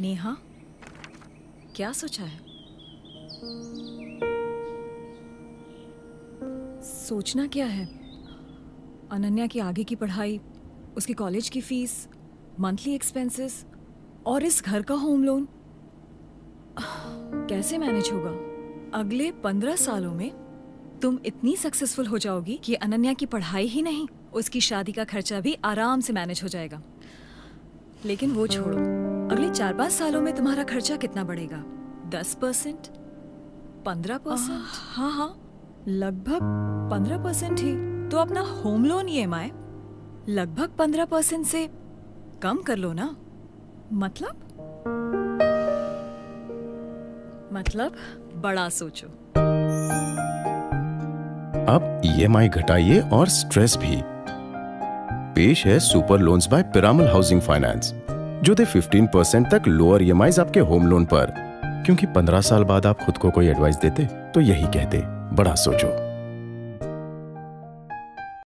नेहा, क्या सोचा है? सोचना क्या है? अनन्या की आगे की पढ़ाई, उसकी कॉलेज की फ़ीस मंथली एक्सपेंसेस और इस घर का होम लोन कैसे मैनेज होगा? अगले पंद्रह सालों में तुम इतनी सक्सेसफुल हो जाओगी कि अनन्या की पढ़ाई ही नहीं, उसकी शादी का खर्चा भी आराम से मैनेज हो जाएगा। लेकिन वो छोड़ो। अगले चार पाँच सालों में तुम्हारा खर्चा कितना बढ़ेगा? दस परसेंट? पंद्रह परसेंट? हाँ हाँ। लगभग पंद्रह परसेंट ही। तो अपना होम लोन ईएमआई लगभग पंद्रह परसेंट से कम कर लो ना। मतलब? मतलब बड़ा सोचो। अब ईएमआई घटाइए और स्ट्रेस भी। पेश है super loans by Piramal housing finance. जो दे 15 परसेंट तक लोअर ई आपके होम लोन पर। क्योंकि 15 साल बाद आप खुद को कोई एडवाइस देते तो यही कहते, बड़ा सोचो।